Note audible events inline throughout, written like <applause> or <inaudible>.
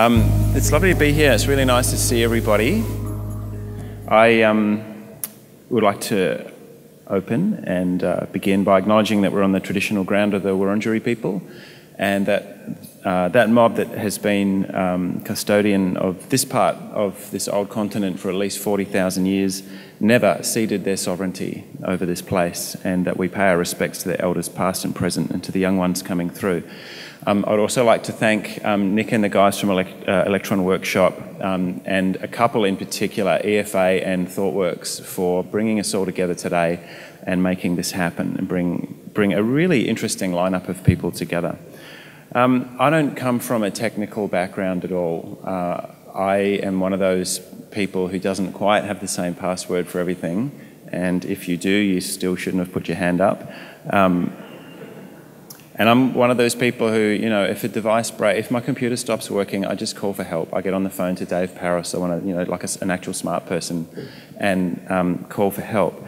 Um, it's lovely to be here. It's really nice to see everybody. I um, would like to open and uh, begin by acknowledging that we're on the traditional ground of the Wurundjeri people and that uh, that mob that has been um, custodian of this part of this old continent for at least 40,000 years never ceded their sovereignty over this place and that we pay our respects to their elders past and present and to the young ones coming through. Um, I'd also like to thank um, Nick and the guys from uh, Electron Workshop um, and a couple in particular, EFA and ThoughtWorks, for bringing us all together today and making this happen and bring, bring a really interesting lineup of people together. Um, I don't come from a technical background at all. Uh, I am one of those people who doesn't quite have the same password for everything, and if you do, you still shouldn't have put your hand up. Um, and I'm one of those people who, you know, if a device break, if my computer stops working, I just call for help. I get on the phone to Dave Paris, I want to, you know, like a, an actual smart person, and um, call for help.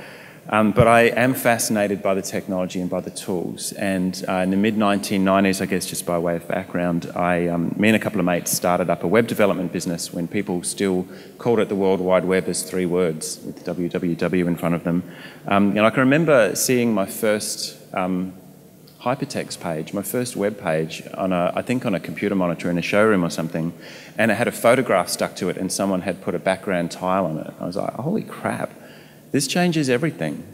Um, but I am fascinated by the technology and by the tools. And uh, in the mid 1990s, I guess just by way of background, I, um, me and a couple of mates started up a web development business when people still called it the World Wide Web as three words with www in front of them. Um, and I can remember seeing my first um, hypertext page, my first web page, on a, I think on a computer monitor in a showroom or something, and it had a photograph stuck to it, and someone had put a background tile on it. I was like, holy crap this changes everything.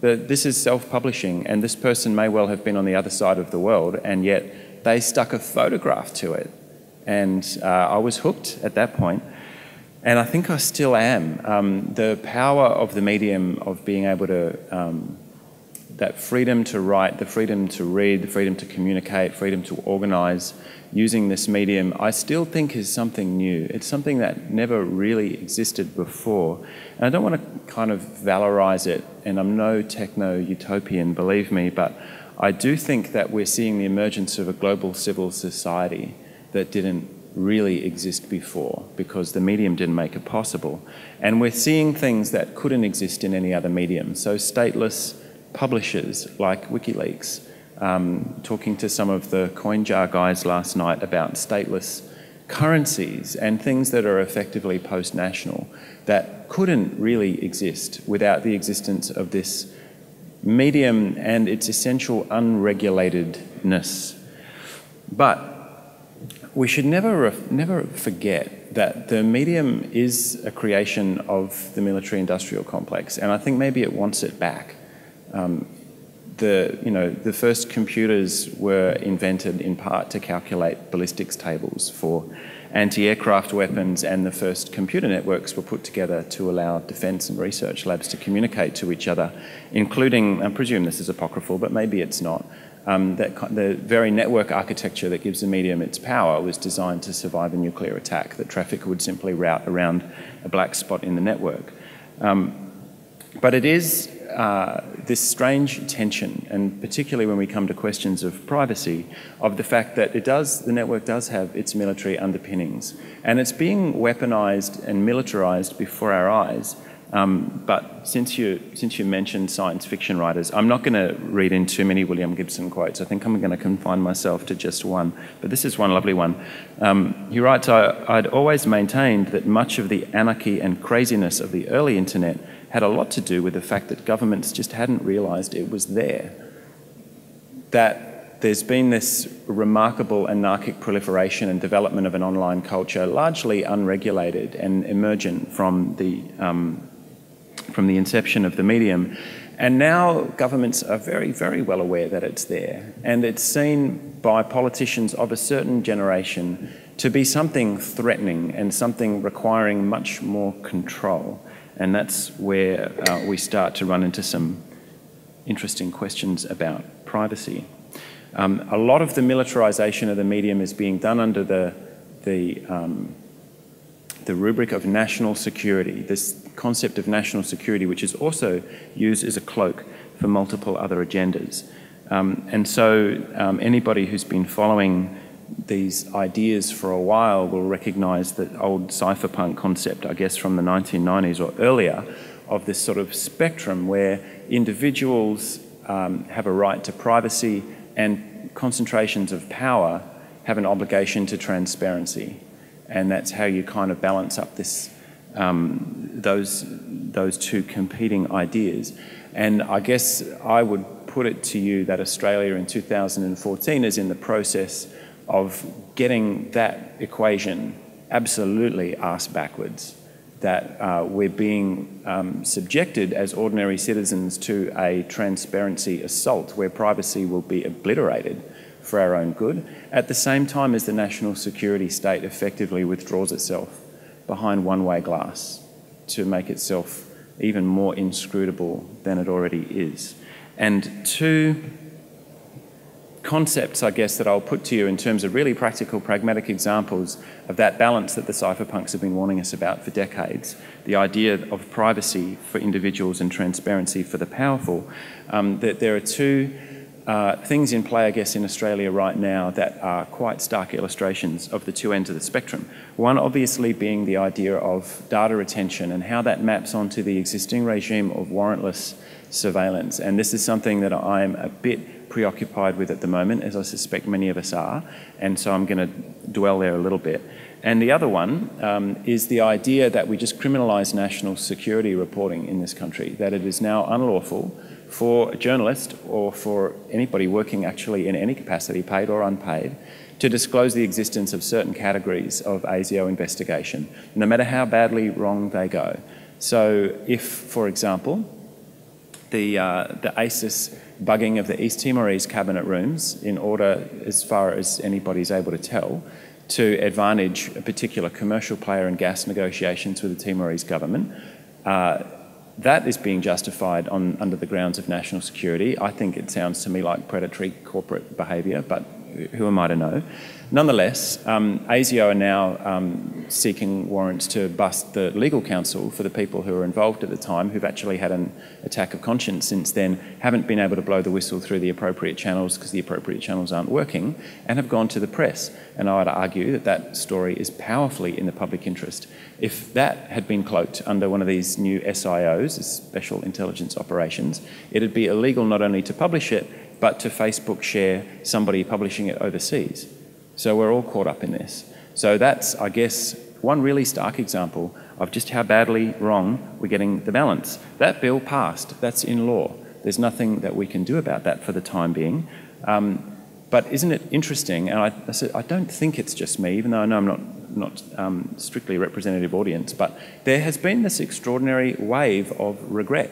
This is self-publishing, and this person may well have been on the other side of the world, and yet they stuck a photograph to it. And uh, I was hooked at that point. And I think I still am. Um, the power of the medium of being able to, um, that freedom to write, the freedom to read, the freedom to communicate, freedom to organize, using this medium, I still think is something new. It's something that never really existed before. And I don't want to kind of valorize it, and I'm no techno utopian, believe me, but I do think that we're seeing the emergence of a global civil society that didn't really exist before because the medium didn't make it possible. And we're seeing things that couldn't exist in any other medium. So stateless publishers like WikiLeaks, um, talking to some of the CoinJar guys last night about stateless currencies and things that are effectively post-national that couldn't really exist without the existence of this medium and its essential unregulatedness. But we should never, never forget that the medium is a creation of the military industrial complex, and I think maybe it wants it back. Um, the, you know, the first computers were invented in part to calculate ballistics tables for anti-aircraft weapons and the first computer networks were put together to allow defence and research labs to communicate to each other, including, I presume this is apocryphal, but maybe it's not, um, that the very network architecture that gives the medium its power was designed to survive a nuclear attack, that traffic would simply route around a black spot in the network. Um, but it is uh, this strange tension, and particularly when we come to questions of privacy, of the fact that it does, the network does have its military underpinnings, and it's being weaponized and militarized before our eyes. Um, but since you, since you mentioned science fiction writers, I'm not going to read in too many William Gibson quotes. I think I'm going to confine myself to just one. But this is one lovely one. Um, he writes, I'd always maintained that much of the anarchy and craziness of the early internet had a lot to do with the fact that governments just hadn't realised it was there. That there's been this remarkable anarchic proliferation and development of an online culture, largely unregulated and emergent from the, um, from the inception of the medium. And now governments are very, very well aware that it's there. And it's seen by politicians of a certain generation to be something threatening and something requiring much more control. And that's where uh, we start to run into some interesting questions about privacy. Um, a lot of the militarization of the medium is being done under the, the, um, the rubric of national security, this concept of national security, which is also used as a cloak for multiple other agendas. Um, and so um, anybody who's been following these ideas for a while will recognize that old cypherpunk concept, I guess from the 1990s or earlier, of this sort of spectrum where individuals um, have a right to privacy and concentrations of power have an obligation to transparency. And that's how you kind of balance up this, um, those, those two competing ideas. And I guess I would put it to you that Australia in 2014 is in the process of getting that equation absolutely ass backwards. That uh, we're being um, subjected as ordinary citizens to a transparency assault where privacy will be obliterated for our own good, at the same time as the national security state effectively withdraws itself behind one way glass to make itself even more inscrutable than it already is. And two concepts, I guess, that I'll put to you in terms of really practical, pragmatic examples of that balance that the cypherpunks have been warning us about for decades the idea of privacy for individuals and transparency for the powerful. Um, that there are two uh, things in play, I guess, in Australia right now that are quite stark illustrations of the two ends of the spectrum. One, obviously, being the idea of data retention and how that maps onto the existing regime of warrantless surveillance. And this is something that I'm a bit preoccupied with at the moment, as I suspect many of us are. And so I'm going to dwell there a little bit. And the other one um, is the idea that we just criminalise national security reporting in this country, that it is now unlawful for a journalist or for anybody working actually in any capacity, paid or unpaid, to disclose the existence of certain categories of ASIO investigation, no matter how badly wrong they go. So if, for example, the, uh, the ASIS bugging of the East Timorese cabinet rooms in order, as far as anybody's able to tell, to advantage a particular commercial player in gas negotiations with the Timorese government, uh, that is being justified on, under the grounds of national security. I think it sounds to me like predatory corporate behaviour, but who am I to know? Nonetheless, um, ASIO are now um, seeking warrants to bust the legal counsel for the people who were involved at the time, who've actually had an attack of conscience since then, haven't been able to blow the whistle through the appropriate channels because the appropriate channels aren't working, and have gone to the press. And I would argue that that story is powerfully in the public interest. If that had been cloaked under one of these new SIOs, Special Intelligence Operations, it'd be illegal not only to publish it, but to Facebook share somebody publishing it overseas. So we're all caught up in this. So that's, I guess, one really stark example of just how badly wrong we're getting the balance. That bill passed, that's in law. There's nothing that we can do about that for the time being. Um, but isn't it interesting? And I, I, don't think it's just me, even though I know I'm not, not um, strictly a representative audience, but there has been this extraordinary wave of regret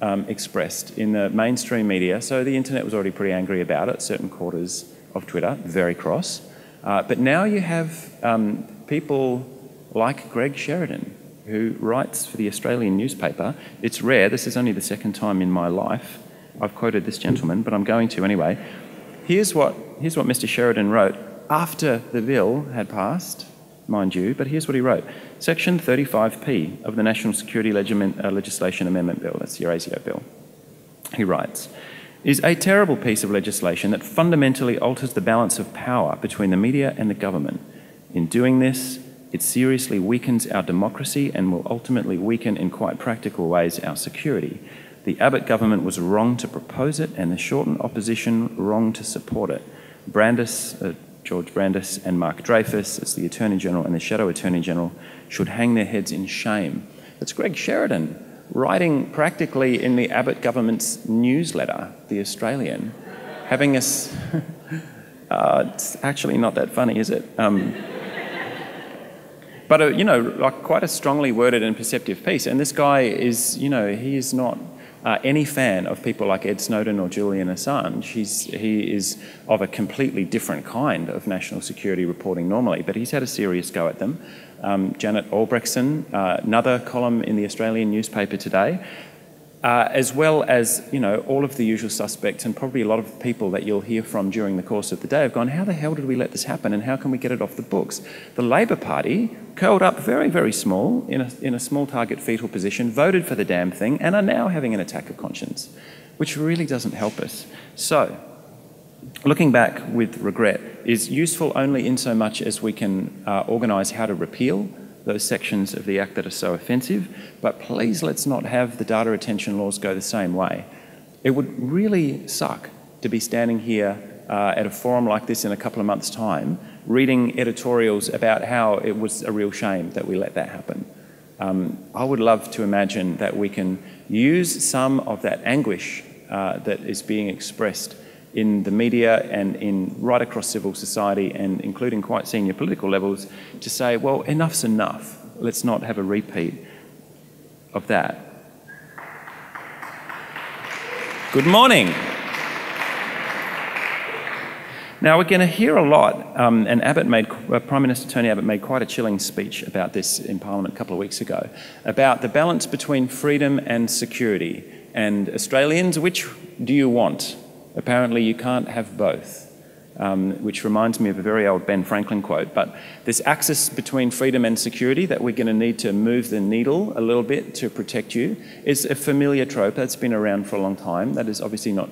um, expressed in the mainstream media. So the internet was already pretty angry about it, certain quarters of Twitter, very cross. Uh, but now you have um, people like Greg Sheridan, who writes for the Australian newspaper. It's rare, this is only the second time in my life I've quoted this gentleman, but I'm going to anyway. Here's what, here's what Mr. Sheridan wrote after the bill had passed, mind you, but here's what he wrote. Section 35P of the National Security uh, Legislation Amendment Bill, that's the ASIO bill. He writes, is a terrible piece of legislation that fundamentally alters the balance of power between the media and the government. In doing this, it seriously weakens our democracy and will ultimately weaken in quite practical ways our security. The Abbott government was wrong to propose it and the Shorten opposition wrong to support it. Brandis, uh, George Brandis and Mark Dreyfus, as the Attorney General and the Shadow Attorney General, should hang their heads in shame. That's Greg Sheridan writing practically in the Abbott government's newsletter, The Australian, having us. <laughs> uh, it's actually not that funny, is it? Um, but, uh, you know, like quite a strongly worded and perceptive piece. And this guy is, you know, he is not uh, any fan of people like Ed Snowden or Julian Assange. He is of a completely different kind of national security reporting normally, but he's had a serious go at them um, Janet Albrechtsen, uh, another column in the Australian newspaper today, uh, as well as you know all of the usual suspects and probably a lot of people that you'll hear from during the course of the day have gone, how the hell did we let this happen and how can we get it off the books? The Labor Party curled up very, very small in a, in a small target fetal position, voted for the damn thing and are now having an attack of conscience, which really doesn't help us. So looking back with regret is useful only in so much as we can uh, organise how to repeal those sections of the Act that are so offensive, but please let's not have the data retention laws go the same way. It would really suck to be standing here uh, at a forum like this in a couple of months' time reading editorials about how it was a real shame that we let that happen. Um, I would love to imagine that we can use some of that anguish uh, that is being expressed in the media and in right across civil society and including quite senior political levels to say, well, enough's enough. Let's not have a repeat of that. Good morning. Now, we're going to hear a lot, um, and Abbott made, uh, Prime Minister Tony Abbott made quite a chilling speech about this in Parliament a couple of weeks ago, about the balance between freedom and security. And Australians, which do you want? Apparently, you can't have both, um, which reminds me of a very old Ben Franklin quote. But this axis between freedom and security that we're going to need to move the needle a little bit to protect you is a familiar trope that's been around for a long time. That is obviously not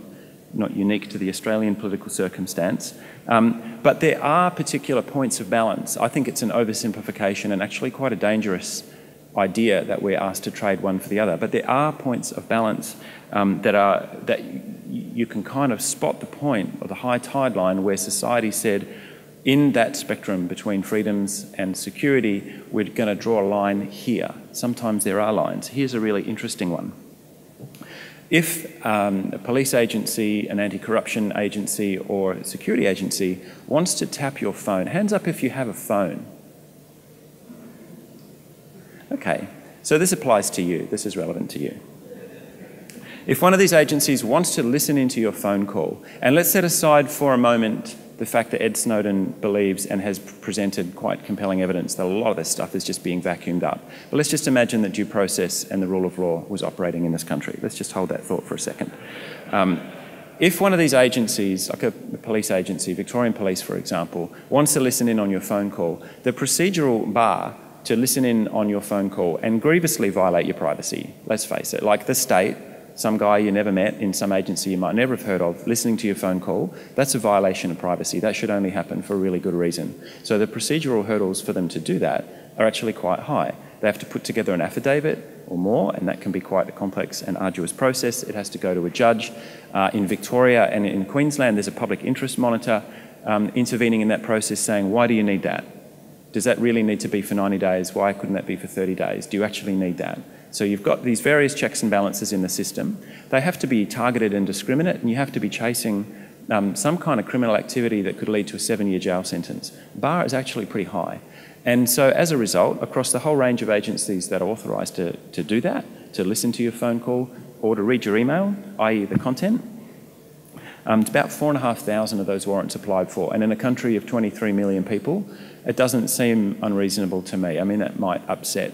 not unique to the Australian political circumstance. Um, but there are particular points of balance. I think it's an oversimplification and actually quite a dangerous idea that we're asked to trade one for the other. But there are points of balance um, that are that you can kind of spot the point or the high tide line where society said, in that spectrum between freedoms and security, we're going to draw a line here. Sometimes there are lines. Here's a really interesting one. If um, a police agency, an anti-corruption agency or a security agency wants to tap your phone, hands up if you have a phone. Okay, so this applies to you. This is relevant to you. If one of these agencies wants to listen into your phone call, and let's set aside for a moment the fact that Ed Snowden believes and has presented quite compelling evidence that a lot of this stuff is just being vacuumed up. But let's just imagine that due process and the rule of law was operating in this country. Let's just hold that thought for a second. Um, if one of these agencies, like a police agency, Victorian Police for example, wants to listen in on your phone call, the procedural bar to listen in on your phone call and grievously violate your privacy, let's face it, like the state some guy you never met in some agency you might never have heard of listening to your phone call, that's a violation of privacy. That should only happen for a really good reason. So the procedural hurdles for them to do that are actually quite high. They have to put together an affidavit or more, and that can be quite a complex and arduous process. It has to go to a judge. Uh, in Victoria and in Queensland, there's a public interest monitor um, intervening in that process saying, why do you need that? Does that really need to be for 90 days? Why couldn't that be for 30 days? Do you actually need that? So you've got these various checks and balances in the system. They have to be targeted and discriminate, and you have to be chasing um, some kind of criminal activity that could lead to a seven-year jail sentence. Bar is actually pretty high. And so as a result, across the whole range of agencies that are authorised to, to do that, to listen to your phone call or to read your email, i.e. the content, um, it's about 4,500 of those warrants applied for. And in a country of 23 million people, it doesn't seem unreasonable to me. I mean, that might upset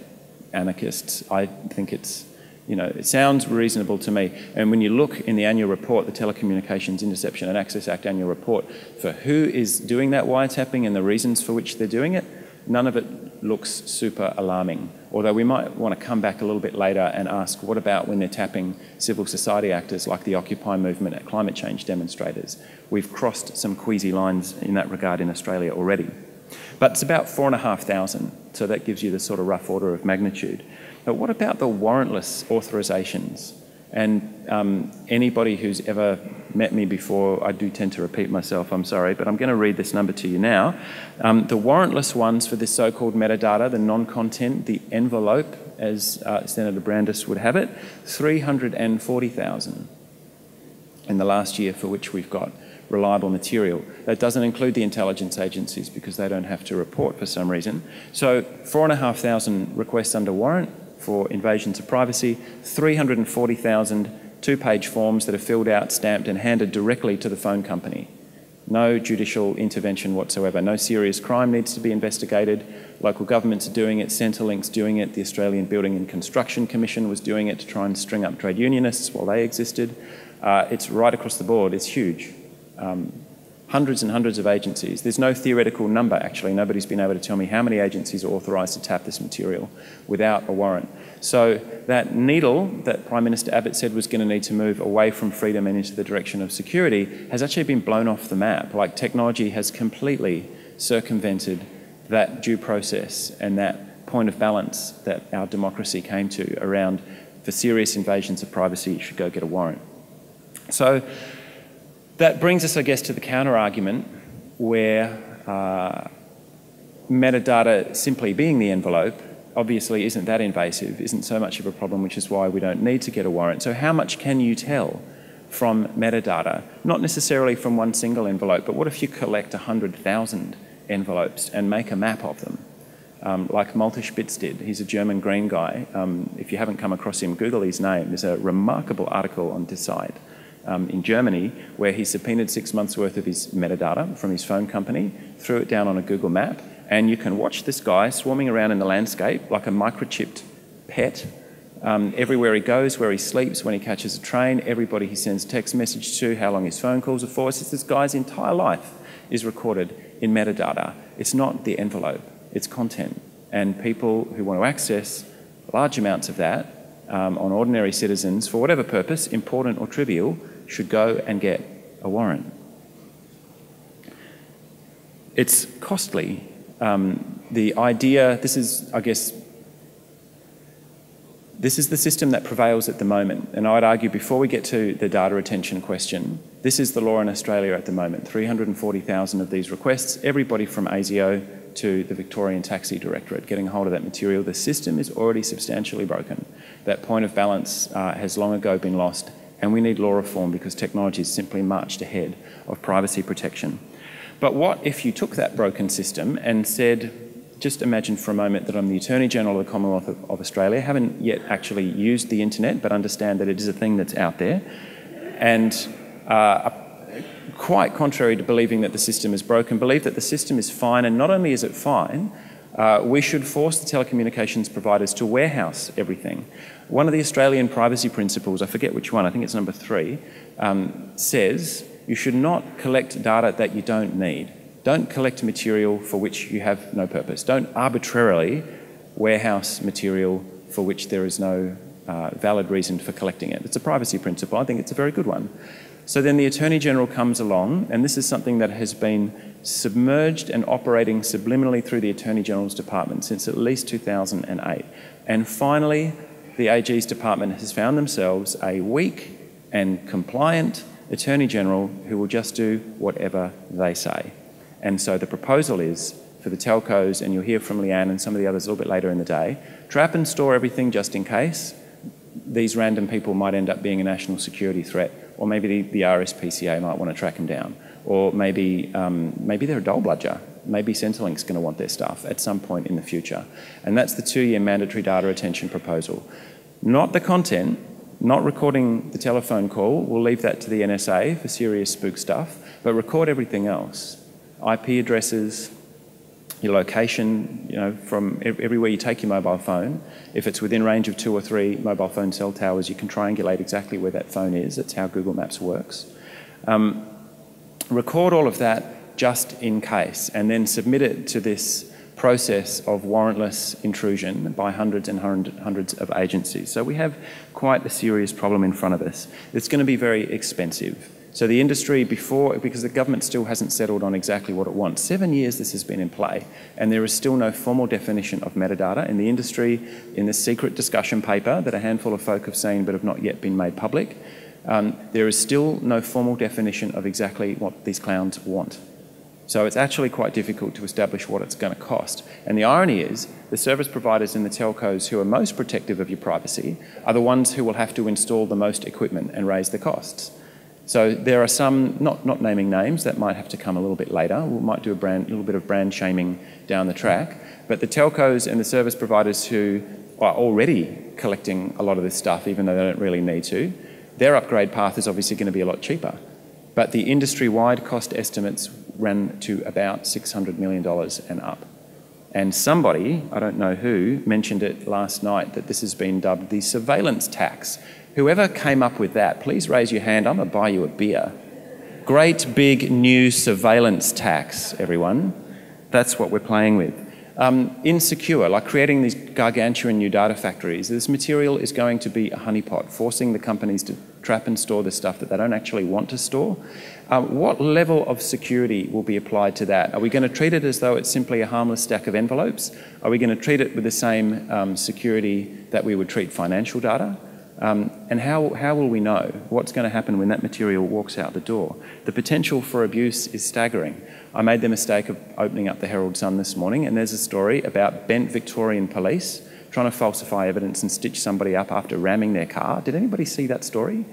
anarchists. I think it's, you know, it sounds reasonable to me. And when you look in the annual report, the Telecommunications Interception and Access Act annual report, for who is doing that wiretapping and the reasons for which they're doing it, none of it looks super alarming. Although we might want to come back a little bit later and ask, what about when they're tapping civil society actors like the Occupy movement and climate change demonstrators? We've crossed some queasy lines in that regard in Australia already. But it's about 4,500, so that gives you the sort of rough order of magnitude. But what about the warrantless authorisations? And um, anybody who's ever met me before, I do tend to repeat myself, I'm sorry, but I'm going to read this number to you now. Um, the warrantless ones for this so called metadata, the non content, the envelope, as uh, Senator Brandis would have it, 340,000 in the last year for which we've got reliable material. That doesn't include the intelligence agencies because they don't have to report for some reason. So 4,500 requests under warrant for invasions of privacy, 340,000 two-page forms that are filled out, stamped and handed directly to the phone company. No judicial intervention whatsoever. No serious crime needs to be investigated. Local governments are doing it. Centrelink's doing it. The Australian Building and Construction Commission was doing it to try and string up trade unionists while they existed. Uh, it's right across the board. It's huge um, hundreds and hundreds of agencies. There's no theoretical number, actually. Nobody's been able to tell me how many agencies are authorised to tap this material without a warrant. So that needle that Prime Minister Abbott said was going to need to move away from freedom and into the direction of security has actually been blown off the map. Like technology has completely circumvented that due process and that point of balance that our democracy came to around for serious invasions of privacy, you should go get a warrant. So that brings us, I guess, to the counter argument where uh, metadata simply being the envelope obviously isn't that invasive, isn't so much of a problem, which is why we don't need to get a warrant. So how much can you tell from metadata? Not necessarily from one single envelope, but what if you collect 100,000 envelopes and make a map of them? Um, like Malte Spitz did. He's a German green guy. Um, if you haven't come across him, Google his name. There's a remarkable article on Die Zeit um, in Germany where he subpoenaed six months worth of his metadata from his phone company, threw it down on a Google map, and you can watch this guy swarming around in the landscape like a microchipped pet. Um, everywhere he goes, where he sleeps, when he catches a train, everybody he sends text message to, how long his phone calls are for. It's this guy's entire life is recorded in metadata. It's not the envelope, it's content. And people who want to access large amounts of that um, on ordinary citizens, for whatever purpose, important or trivial, should go and get a warrant. It's costly um, the idea, this is, I guess, this is the system that prevails at the moment. And I'd argue before we get to the data retention question, this is the law in Australia at the moment. 340,000 of these requests, everybody from ASIO to the Victorian Taxi Directorate getting hold of that material. The system is already substantially broken. That point of balance uh, has long ago been lost, and we need law reform because technology has simply marched ahead of privacy protection. But what if you took that broken system and said, just imagine for a moment that I'm the Attorney General of the Commonwealth of, of Australia, haven't yet actually used the internet, but understand that it is a thing that's out there, and uh, quite contrary to believing that the system is broken, believe that the system is fine, and not only is it fine, uh, we should force the telecommunications providers to warehouse everything. One of the Australian privacy principles, I forget which one, I think it's number three, um, says you should not collect data that you don't need. Don't collect material for which you have no purpose. Don't arbitrarily warehouse material for which there is no uh, valid reason for collecting it. It's a privacy principle. I think it's a very good one. So then the Attorney General comes along, and this is something that has been submerged and operating subliminally through the Attorney General's department since at least 2008. And finally, the AG's department has found themselves a weak and compliant Attorney General who will just do whatever they say. And so the proposal is for the telcos, and you'll hear from Leanne and some of the others a little bit later in the day, trap and store everything just in case. These random people might end up being a national security threat, or maybe the, the RSPCA might want to track them down, or maybe, um, maybe they're a dole bludger. Maybe Centrelink's going to want their stuff at some point in the future. And that's the two-year mandatory data retention proposal. Not the content, not recording the telephone call, we'll leave that to the NSA for serious spook stuff, but record everything else. IP addresses, your location, you know, from everywhere you take your mobile phone. If it's within range of two or three mobile phone cell towers, you can triangulate exactly where that phone is. That's how Google Maps works. Um, record all of that just in case, and then submit it to this process of warrantless intrusion by hundreds and hundreds of agencies. So we have quite a serious problem in front of us. It's going to be very expensive. So the industry before, because the government still hasn't settled on exactly what it wants, seven years this has been in play, and there is still no formal definition of metadata in the industry, in the secret discussion paper that a handful of folk have seen but have not yet been made public. Um, there is still no formal definition of exactly what these clowns want. So it's actually quite difficult to establish what it's going to cost. And the irony is, the service providers and the telcos who are most protective of your privacy are the ones who will have to install the most equipment and raise the costs. So there are some, not, not naming names, that might have to come a little bit later. We might do a brand, little bit of brand shaming down the track. But the telcos and the service providers who are already collecting a lot of this stuff, even though they don't really need to, their upgrade path is obviously going to be a lot cheaper. But the industry-wide cost estimates ran to about $600 million and up. And somebody, I don't know who, mentioned it last night that this has been dubbed the surveillance tax. Whoever came up with that, please raise your hand. I'm going to buy you a beer. Great big new surveillance tax, everyone. That's what we're playing with. Um, insecure, like creating these gargantuan new data factories, this material is going to be a honeypot, forcing the companies to trap and store the stuff that they don't actually want to store. Um, what level of security will be applied to that? Are we going to treat it as though it's simply a harmless stack of envelopes? Are we going to treat it with the same um, security that we would treat financial data? Um, And how, how will we know what's going to happen when that material walks out the door? The potential for abuse is staggering. I made the mistake of opening up the Herald Sun this morning, and there's a story about bent Victorian police trying to falsify evidence and stitch somebody up after ramming their car. Did anybody see that story?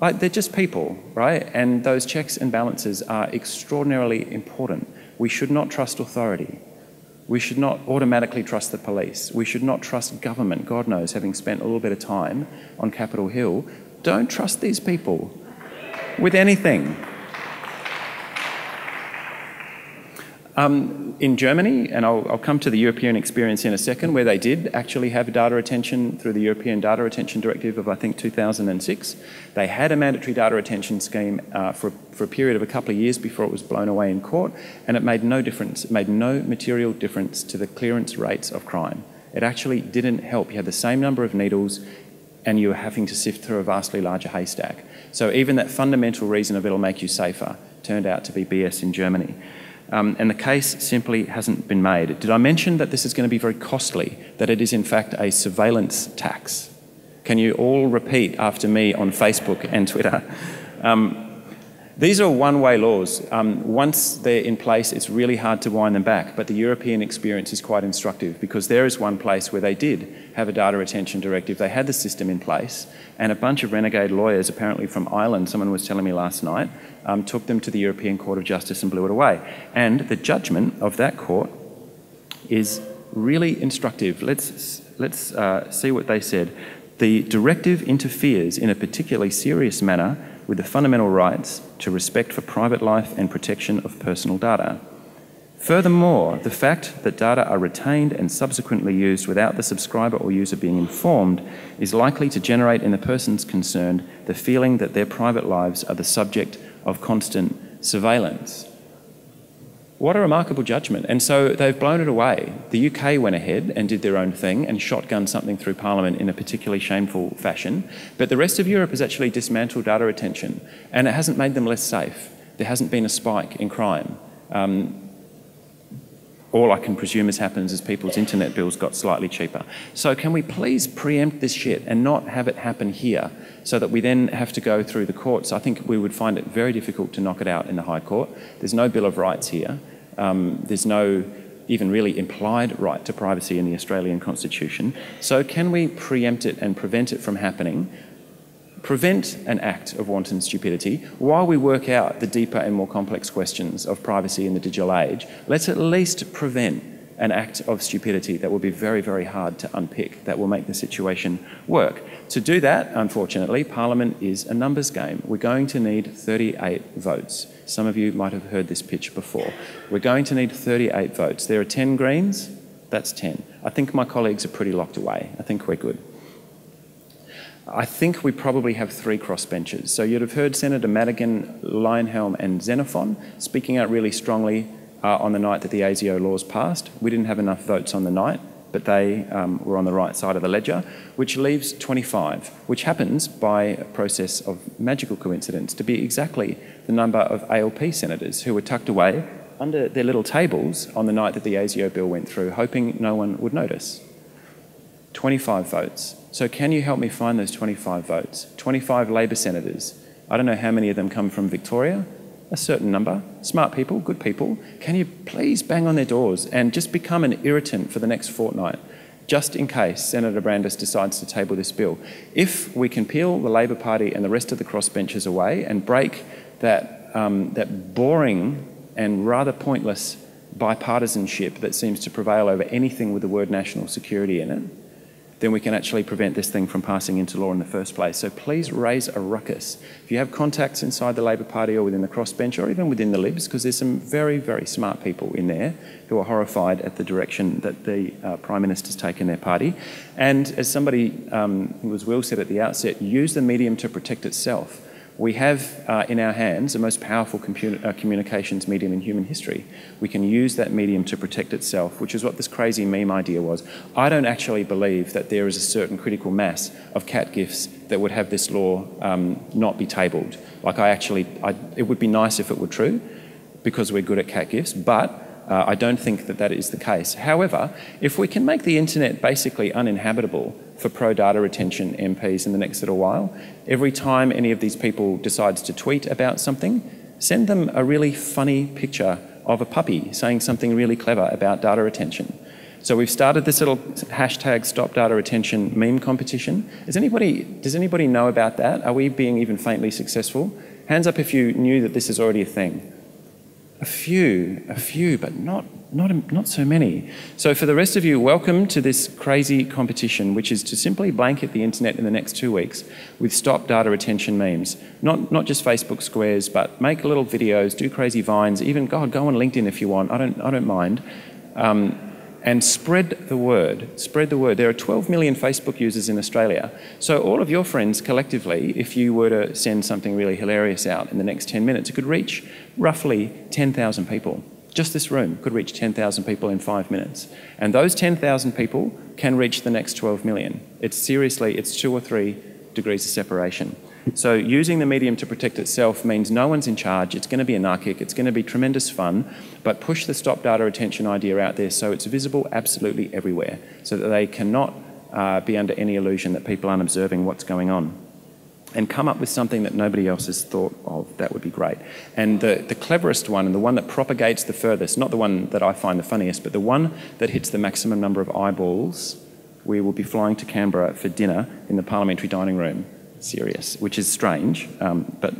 Like, they're just people, right? And those checks and balances are extraordinarily important. We should not trust authority. We should not automatically trust the police. We should not trust government. God knows, having spent a little bit of time on Capital Hill, don't trust these people with anything. Um, in Germany, and I'll, I'll, come to the European experience in a second, where they did actually have data retention through the European Data Retention Directive of, I think, 2006. They had a mandatory data retention scheme uh, for, for a period of a couple of years before it was blown away in court, and it made no difference. It made no material difference to the clearance rates of crime. It actually didn't help. You had the same number of needles, and you were having to sift through a vastly larger haystack. So even that fundamental reason of it'll make you safer turned out to be BS in Germany. Um, and the case simply hasn't been made. Did I mention that this is going to be very costly, that it is in fact a surveillance tax? Can you all repeat after me on Facebook and Twitter? Um, these are one-way laws. Um, once they're in place, it's really hard to wind them back, but the European experience is quite instructive because there is one place where they did have a data retention directive. They had the system in place, and a bunch of renegade lawyers, apparently from Ireland, someone was telling me last night, um, took them to the European Court of Justice and blew it away. And the judgment of that court is really instructive. Let's, let's uh, see what they said. The directive interferes in a particularly serious manner with the fundamental rights to respect for private life and protection of personal data. Furthermore, the fact that data are retained and subsequently used without the subscriber or user being informed is likely to generate in the persons concerned the feeling that their private lives are the subject of constant surveillance. What a remarkable judgment. And so they've blown it away. The UK went ahead and did their own thing and shotgunned something through Parliament in a particularly shameful fashion. But the rest of Europe has actually dismantled data retention and it hasn't made them less safe. There hasn't been a spike in crime. Um, all I can presume has happened is people's internet bills got slightly cheaper. So can we please preempt this shit and not have it happen here so that we then have to go through the courts? I think we would find it very difficult to knock it out in the High Court. There's no Bill of Rights here. Um, there's no even really implied right to privacy in the Australian Constitution. So can we preempt it and prevent it from happening prevent an act of wanton stupidity while we work out the deeper and more complex questions of privacy in the digital age. Let's at least prevent an act of stupidity that will be very, very hard to unpick, that will make the situation work. To do that, unfortunately, Parliament is a numbers game. We're going to need 38 votes. Some of you might have heard this pitch before. We're going to need 38 votes. There are 10 Greens, that's 10. I think my colleagues are pretty locked away. I think we're good. I think we probably have three crossbenchers. So you'd have heard Senator Madigan, Leyonhjelm and Xenophon speaking out really strongly uh, on the night that the ASIO laws passed. We didn't have enough votes on the night, but they um, were on the right side of the ledger, which leaves 25, which happens by a process of magical coincidence to be exactly the number of ALP senators who were tucked away under their little tables on the night that the ASIO bill went through, hoping no one would notice. 25 votes. So can you help me find those 25 votes? 25 Labor senators. I don't know how many of them come from Victoria, a certain number. Smart people, good people. Can you please bang on their doors and just become an irritant for the next fortnight? just in case Senator Brandis decides to table this bill. If we can peel the Labor Party and the rest of the crossbenchers away and break that, um, that boring and rather pointless bipartisanship that seems to prevail over anything with the word national security in it, then we can actually prevent this thing from passing into law in the first place. So please raise a ruckus. If you have contacts inside the Labor Party or within the crossbench or even within the Libs, because there's some very, very smart people in there who are horrified at the direction that the uh, Prime Minister's taken their party. And as somebody um, who was well said at the outset, use the medium to protect itself we have uh, in our hands the most powerful uh, communications medium in human history. We can use that medium to protect itself, which is what this crazy meme idea was. I don't actually believe that there is a certain critical mass of cat gifs that would have this law um, not be tabled. Like I actually, I, it would be nice if it were true, because we're good at cat gifs, but uh, I don't think that that is the case. However, if we can make the internet basically uninhabitable for pro data retention MPs in the next little while. Every time any of these people decides to tweet about something, send them a really funny picture of a puppy saying something really clever about data retention. So we've started this little hashtag stop data retention meme competition. Is anybody, does anybody know about that? Are we being even faintly successful? Hands up if you knew that this is already a thing. A few, a few, but not, not, not so many. So for the rest of you, welcome to this crazy competition, which is to simply blanket the internet in the next two weeks with stop data retention memes. Not, not just Facebook squares, but make little videos, do crazy vines, even, God, go on LinkedIn if you want, I don't, I don't mind. Um, and spread the word. Spread the word. There are 12 million Facebook users in Australia. So all of your friends collectively, if you were to send something really hilarious out in the next 10 minutes, it could reach roughly 10,000 people. Just this room could reach 10,000 people in five minutes. And those 10,000 people can reach the next 12 million. It's seriously, it's two or three degrees of separation. So using the medium to protect itself means no one's in charge, it's going to be anarchic, it's going to be tremendous fun, but push the stop data retention idea out there so it's visible absolutely everywhere, so that they cannot uh, be under any illusion that people aren't observing what's going on. And come up with something that nobody else has thought of, that would be great. And the, the cleverest one, and the one that propagates the furthest, not the one that I find the funniest, but the one that hits the maximum number of eyeballs, we will be flying to Canberra for dinner in the parliamentary dining room serious, which is strange, um, but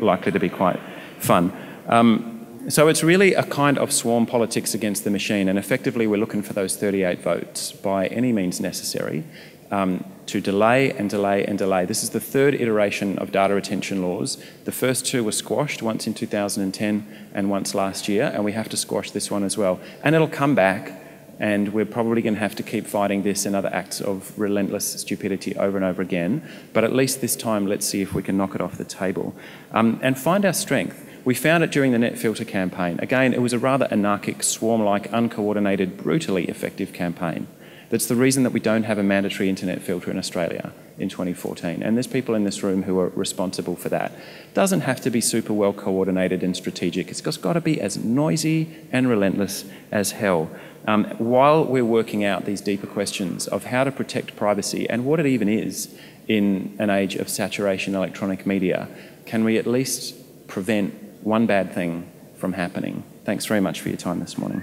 likely to be quite fun. Um, so it's really a kind of swarm politics against the machine, and effectively we're looking for those 38 votes by any means necessary um, to delay and delay and delay. This is the third iteration of data retention laws. The first two were squashed, once in 2010 and once last year, and we have to squash this one as well. And it'll come back and we're probably going to have to keep fighting this and other acts of relentless stupidity over and over again. But at least this time, let's see if we can knock it off the table um, and find our strength. We found it during the NetFilter campaign. Again, it was a rather anarchic, swarm like, uncoordinated, brutally effective campaign. That's the reason that we don't have a mandatory internet filter in Australia in 2014. And there's people in this room who are responsible for that. Doesn't have to be super well coordinated and strategic. It's just got to be as noisy and relentless as hell um, while we're working out these deeper questions of how to protect privacy and what it even is in an age of saturation electronic media, can we at least prevent one bad thing from happening? Thanks very much for your time this morning.